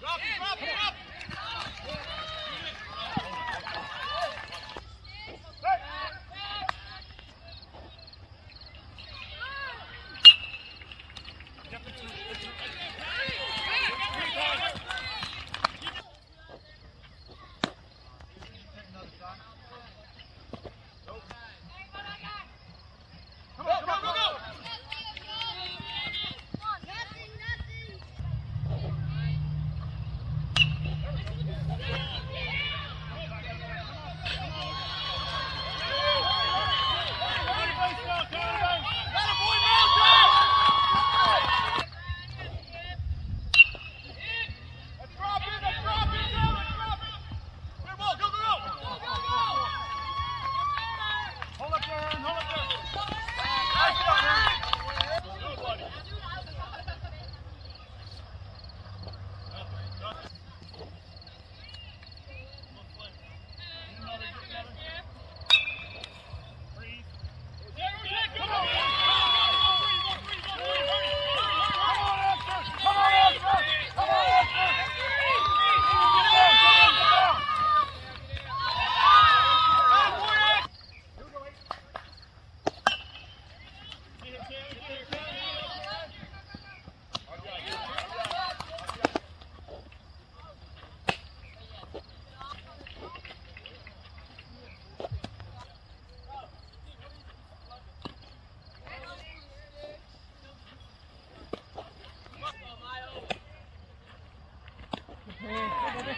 Rocky, Rocky.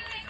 Thank you.